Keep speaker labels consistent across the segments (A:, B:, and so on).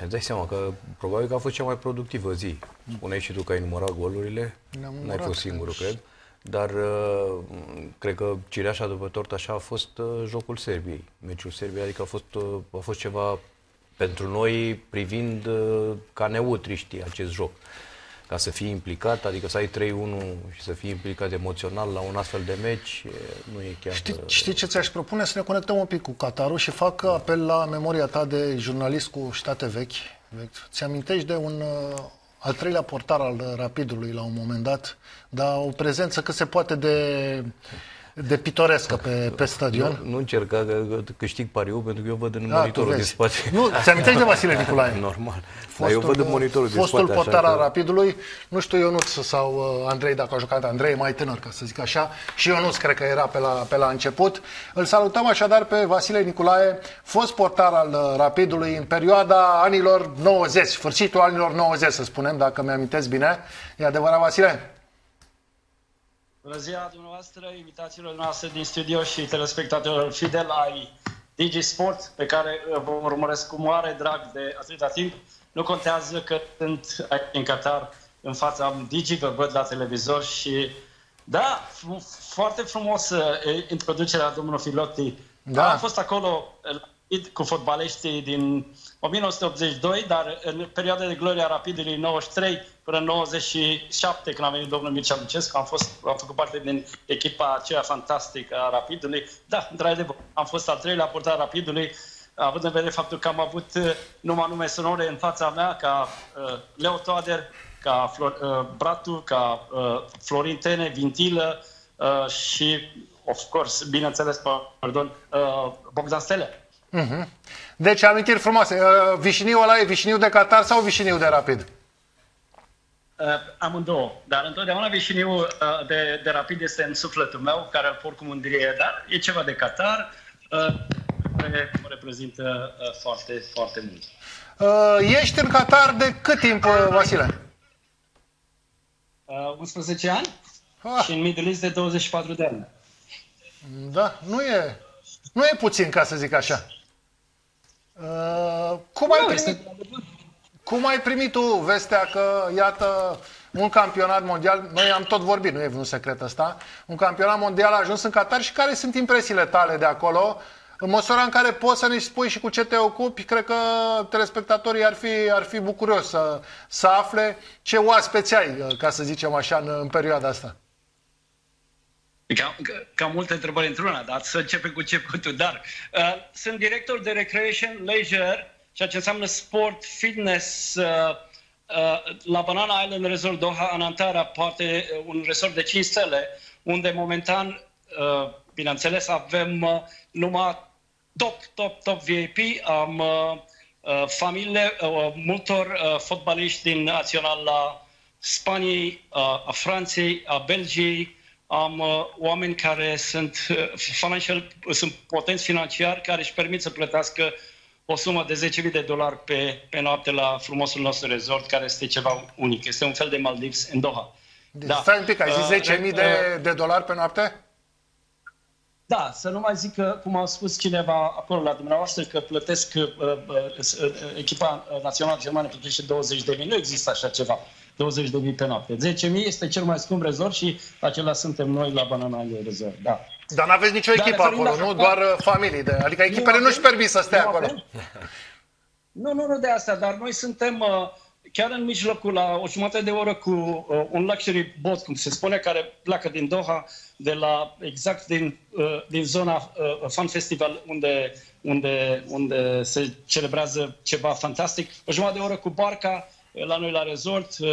A: Îți dai seama că probabil că a fost cea mai productivă zi. Spuneai și tu că ai numărat golurile.
B: Le-am
A: N-ai
B: numărat,
A: fost singurul,
B: cred.
A: cred. Dar uh, cred că cireașa după tort așa a fost uh, jocul Serbiei. Meciul Serbiei, adică a fost, uh, a fost ceva pentru noi privind uh, ca neutri, știi, acest joc. Ca să fii implicat, adică să ai 3-1 și să fii implicat emoțional la un astfel de meci, e, nu e chiar...
B: Știi,
A: uh,
B: știi ce ți-aș propune? Să ne conectăm un pic cu Qatarul și fac apel la memoria ta de jurnalist cu state vechi. vechi. Ți-amintești de un uh, al treilea portar al Rapidului la un moment dat, dar o prezență cât se poate de, de pitorescă pe, pe stadion?
A: Nu, nu încerca că, că câștig pariul, pentru că eu văd în
B: Da, tu
A: monitorul din
B: vezi.
A: spate.
B: Nu, ți-amintești de Vasile Nicolae?
A: Normal. Dar eu văd în monitorul din
B: fostul
A: spate,
B: portar
A: așa
B: al
A: că...
B: Rapidului, nu știu Ionuț sau uh, Andrei dacă a jucat, Andrei e mai tânăr, ca să zic așa, și Ionuț cred că era pe la, pe la început. Îl salutăm așadar pe Vasile Nicolae, fost portar al uh, Rapidului în perioada anilor 90, sfârșitul anilor 90, să spunem, dacă mi-amintesc bine. E adevărat, Vasile?
C: Bună ziua dumneavoastră, invitațiilor noastre din studio și telespectatorilor fidel ai DigiSport, pe care uh, vă urmăresc cu mare drag de atâta timp. Nu contează că sunt aici în Qatar, în fața Digi, vă văd la televizor și da, f- foarte frumos uh, introducerea domnului Filotti.
B: Da.
C: Am fost acolo uh, cu fotbaliștii din 1982, dar în perioada de gloria Rapidului 93 până în 97, când a venit domnul Mircea Lucescu, am, fost, am făcut parte din echipa aceea fantastică a Rapidului. Da, într-adevăr, am fost al treilea portar Rapidului, având în vedere faptul că am avut uh, numai nume sonore în fața mea, ca uh, Leo Toader, ca Flor, uh, Bratu, ca uh, Florin Tene, Vintilă uh, și, of course, bineînțeles, pardon, uh, Bogdan Stele.
B: Mhm. Deci amintiri frumoase. Uh, Vișiniul ăla e Vișiniu de Qatar sau Vișiniu de Rapid?
C: Uh, amândouă, dar întotdeauna Vișiniu uh, de, de Rapid este în sufletul meu, care îl port cu mândrie, dar e ceva de Qatar, uh, care mă reprezintă uh, foarte, foarte mult.
B: Uh, ești în Qatar de cât timp, uh, Vasile?
C: Uh, 11 ani
B: Ah.
C: și în Middle East de 24 de ani.
B: Da, nu e, nu e puțin, ca să zic așa. Uh, cum, ai
C: Nu,
B: primit,
C: este-
B: cum ai primit tu vestea că, iată, un campionat mondial, noi am tot vorbit, nu e un secret ăsta, un campionat mondial a ajuns în Qatar și care sunt impresiile tale de acolo? În măsura în care poți să ne spui și cu ce te ocupi, cred că telespectatorii ar fi, ar fi bucuroși să, să afle ce oaspeți ai, ca să zicem așa, în, în perioada asta.
C: Ca, ca, ca multe întrebări într-una, dar să începem cu începutul. Dar uh, sunt director de Recreation Leisure, ceea ce înseamnă sport, fitness, uh, uh, la Banana Island Resort Doha, în Antara, poate uh, un resort de 5 stele, unde momentan, uh, bineînțeles, avem uh, numai top, top, top VIP, am uh, uh, familiile uh, multor uh, fotbaliști din naționala Spaniei, uh, a Franței, a Belgiei, am uh, oameni care sunt uh, financial, sunt potenți financiari care își permit să plătească o sumă de 10.000 de dolari pe, pe noapte la frumosul nostru resort, care este ceva unic. Este un fel de Maldives în Doha.
B: Deci da. Stai un pic, ai zis 10.000 uh, de, uh, de dolari pe noapte?
C: Da, să nu mai zic că, cum a spus cineva acolo la dumneavoastră, că plătesc, uh, uh, uh echipa națională germană plătește 20 de mii. Nu există așa ceva. Uh, 20.000 pe noapte. 10.000 este cel mai scump rezort și acela suntem noi la Banana Resort. Da.
B: Dar nu aveți nicio echipă
C: Dar
B: acolo, nu? Doar uh, familii. De... Adică echipele
C: nu,
B: nu-și permit să stea acolo.
C: Nu, nu, nu de asta, dar noi suntem uh, chiar în mijlocul, la o jumătate de oră cu uh, un luxury boat, cum se spune, care pleacă din Doha, de la, exact din, din zona Fan Festival, unde, unde, unde se celebrează ceva fantastic. O jumătate de oră cu barca, la noi la resort. Uh,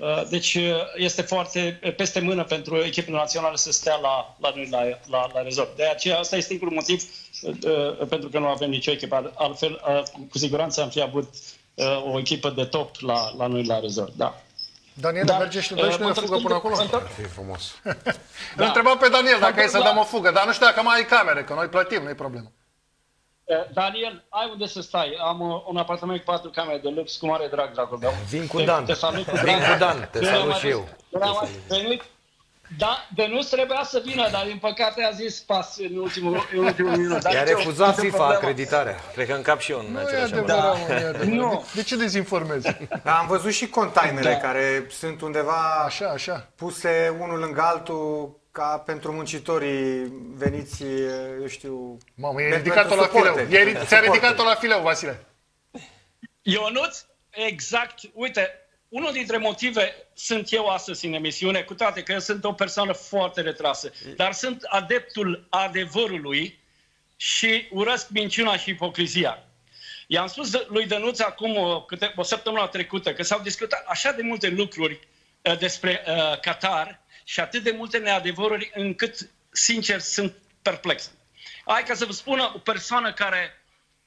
C: uh, deci uh, este foarte uh, peste mână pentru echipele naționale să stea la, la noi la, la, la resort. De aceea, asta este singurul motiv uh, uh, pentru că nu avem nicio echipă. Altfel, uh, cu siguranță am fi avut uh, o echipă de top la, la noi la resort. Da.
B: Daniel,
C: Da,
B: merge și tu
C: uh,
B: dai și noi o
C: mă
B: fugă până
C: întorc-
B: acolo.
C: mă întorc-
A: E frumos.
B: Îl întrebam pe Daniel dacă
C: Mă
B: e să
C: întorc
B: dăm
C: la-
B: o fugă, dar nu știu dacă mai ai camere, că noi plătim, nu-i problemă.
C: Uh, Daniel, ai unde să stai? Am uh, un apartament cu patru camere de lux, cu mare drag, dragul meu.
A: Vin cu
C: Te-
A: Dan.
C: Te salut cu
A: Vin
C: drag.
A: cu Dan, te
C: Nu
A: salut
C: am mai
A: și
C: văzut-
A: eu.
C: Nu am mai venit, Da, de nu trebuia să vină, dar din păcate a zis pas în ultimul, în ultimul minut. Dar
D: I-a
C: nicio-
D: refuzat
C: nicio
D: FIFA
C: problemă.
D: acreditarea. Cred că încap și eu în
B: Nu e
D: același moment.
B: adevărat, mă, nu e adevărat.
C: Nu.
B: De, de ce dezinformezi?
E: Dar am văzut și containere
C: Da.
E: care sunt undeva
B: Așa, așa.
E: puse unul lângă altul ca pentru muncitorii veniți, eu știu...
B: Mamă, e
E: pentru
B: ridicat-o la fileu.
E: suporteri.
B: E,
E: Pentru
B: ți-a
E: suporteri.
B: ridicat-o la fileu, Vasile.
C: Ionuț, exact, uite, unul dintre motive sunt eu astăzi în emisiune, cu toate că eu sunt o persoană foarte retrasă, dar sunt adeptul adevărului și urăsc minciuna și ipocrizia. I-am spus lui Dănuț acum o, câte, o săptămână trecută că s-au discutat așa de multe lucruri uh, despre uh, Qatar și atât de multe neadevăruri încât, sincer, sunt perplex. Hai ca să vă spună o persoană care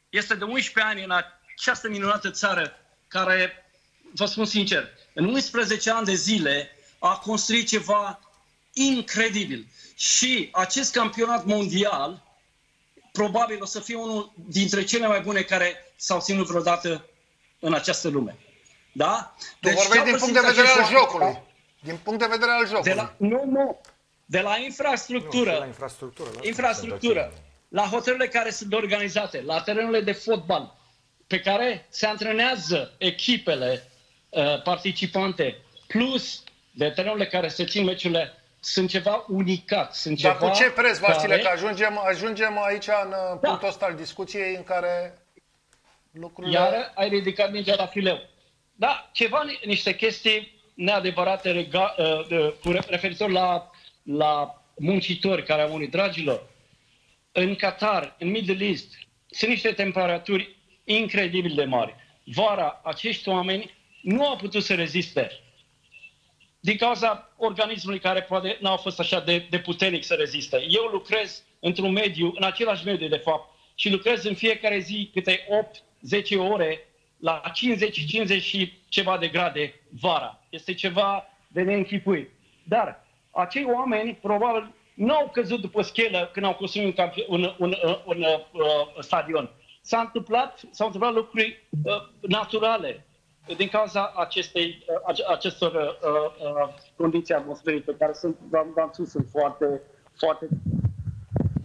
C: este de 11 ani în această minunată țară care, vă spun sincer, în 11 ani de zile a construit ceva incredibil. Și acest campionat mondial probabil o să fie unul dintre cele mai bune care s-au ținut vreodată în această lume. Da?
B: Tu vorbești
C: ce-au
B: din punct de
C: pățit
B: vedere al
C: acești oameni?
B: jocului. Din punct de vedere al
C: De
B: jocului.
C: la, nu, nu. De la infrastructură.
E: Nu, la infrastructură. La...
C: infrastructură, la hotelurile care sunt organizate, la terenurile de fotbal, pe care se antrenează echipele uh, participante, plus de terenurile care se țin meciurile, sunt ceva unicat. Sunt
B: Dar
C: ceva
B: cu ce preț, Vasile,
C: care-
B: că ajungem, ajungem aici în uh,
C: Da.
B: punctul ăsta al discuției în care lucrurile...
C: Iar ai ridicat mingea la fileu. Da, ceva, ni- niște chestii neadevărate rega, uh, uh, cu re- referitor la, la muncitori care au murit. Dragilor, în Qatar, în Middle East, sunt niște temperaturi incredibil de mari. Vara, acești oameni nu au putut să reziste din cauza organismului care poate n-a fost așa de, de puternic să reziste. Eu lucrez într-un mediu, în același mediu de fapt, și lucrez în fiecare zi câte 8-10 ore la 50-50 și ceva de grade vara. Este ceva de neînchipuit. Dar acei oameni probabil nu au căzut după schelă când au construit un, campi- un, un, un, un uh, stadion. S-a întâmplat, s-au întâmplat lucruri uh, naturale din cauza acestei, uh, ace- acestor uh, uh, condiții atmosferice care sunt, v-am, v-am spus, sunt foarte, foarte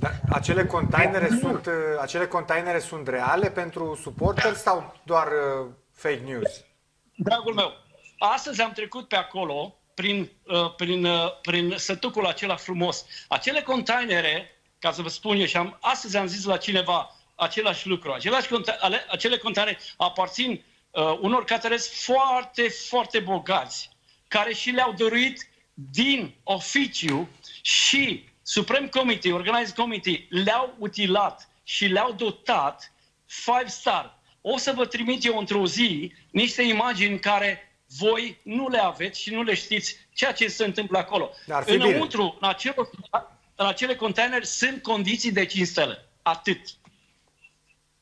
E: Dar acele containere sunt, uh, acele containere sunt reale pentru suporteri sau doar uh, fake news?
C: Dragul meu, astăzi am trecut pe acolo, prin, uh, prin, uh, prin sătucul acela frumos. Acele containere, ca să vă spun eu, și am, astăzi am zis la cineva același lucru, același, conta- ale, acele containere aparțin uh, unor catarezi foarte, foarte bogați, care și le-au dăruit din oficiu și Supreme Committee, Organized Committee, le-au utilat și le-au dotat five star. O să vă trimit eu într-o zi niște imagini care voi nu le aveți și nu le știți ceea ce se întâmplă acolo.
E: Ar fi bine.
C: Înăuntru, în acele, în acele containeri, sunt condiții de 5 stele. Atât.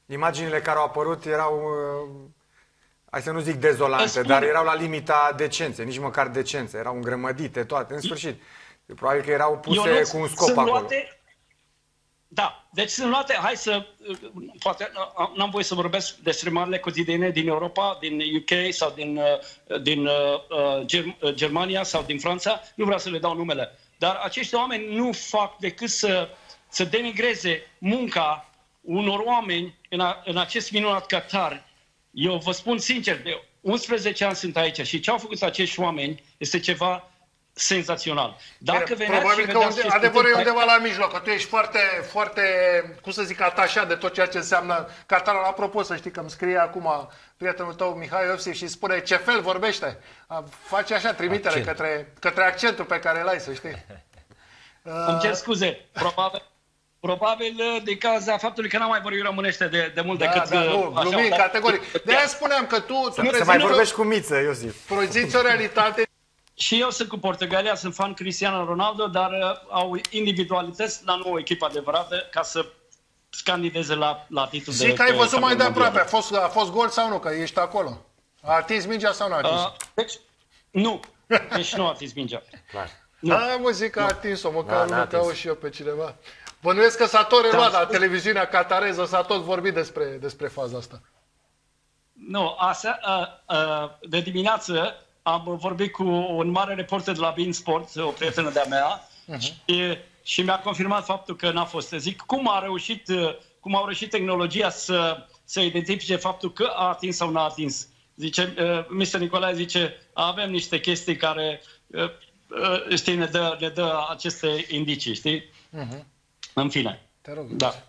E: Imaginile care au apărut erau, uh, hai să nu zic dezolante,
C: Îți spun-
E: dar erau la limita decenței, nici măcar decențe, erau îngrămădite toate, în sfârșit. Probabil că erau puse
C: Ionuț,
E: cu un scop
C: sunt
E: acolo.
C: Luate, da, deci sunt luate, hai să, poate uh, n-am voie să vorbesc despre marile cotidiene din Europa, din UK sau din, uh, din uh, uh, Germ- uh, Germania sau din Franța, nu vreau să le dau numele, dar acești oameni nu fac decât să, să denigreze munca unor oameni în, a, în acest minunat Qatar. Eu vă spun sincer, de 11 ani sunt aici și ce au făcut acești oameni este ceva senzațional. Dacă
B: Bine,
C: veneați
B: Probabil
C: și
B: că
C: vedeați
B: unde,
C: ce se
B: adevărul e
C: întâmplă
B: undeva la mijloc, că tu ești foarte, foarte, cum să zic, atașat de tot ceea ce înseamnă Qatarul. Apropo, să știi că îmi scrie acum prietenul tău, Mihai Iosif, și spune ce fel vorbește. A, Face așa trimitere
A: Accent.
B: către, către accentul pe care îl ai, să știi.
C: Îmi cer scuze. Probabil, probabil uh, din cauza faptului că n-am mai vorbit românește de, de mult
B: Da,
C: decât...
B: da,
C: uh,
B: nu,
C: așa,
B: glumim
C: dar-
B: categoric. De aia spuneam că tu, tu
E: Să mai
B: prezinți,
E: vorbești cu Miță, Iosif.
B: prezinți o realitate
C: Și eu sunt cu Portugalia, sunt fan Cristiano Ronaldo, dar uh, au individualități, dar nu o echipă adevărată, ca să candideze la, la titlul de
B: Zic că ai
C: de
B: văzut mai de
C: campion
B: aproape. A
C: mondial.
B: fost, a fost gol sau nu? Că ești acolo. A atins mingea sau nu a atins?
C: Uh, deci, nu. Deci nu a atins mingea.
D: Clar.
C: nu.
B: Da, mă zic că a atins-o, măcar
D: Da,
B: nu
D: n-a
B: mă caut
D: atins.
B: și eu pe cineva. Bănuiesc că s-a tot reluat
C: Da.
B: la televiziunea catareză, s-a tot vorbit despre, despre faza asta.
C: Nu, asea, uh, uh, de dimineață am vorbit cu un mare reporter de la Bein Sport, o prietenă de-a mea, și, și mi-a confirmat faptul că n-a fost. Zic, cum a reușit, uh, cum au reușit tehnologia să, să identifice faptul că a atins sau n-a atins. Zice, uh, Mr. Nicolae zice, avem niște chestii care, uh, uh, știi, ne dă, ne dă aceste indicii, știi? În fine.
B: Te rog.
C: Da.